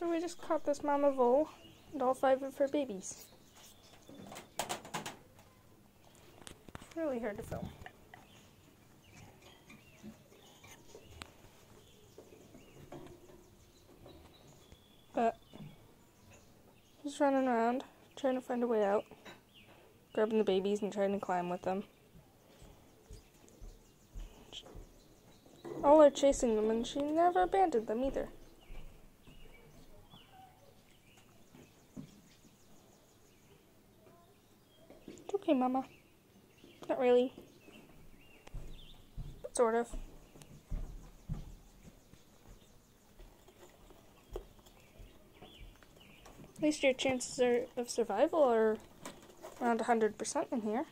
So we just caught this mama vole and all five of her babies. Really hard to film. But just running around, trying to find a way out, grabbing the babies and trying to climb with them. All are chasing them, and she never abandoned them either. Mama. Not really. But sort of. At least your chances are, of survival are around 100% in here.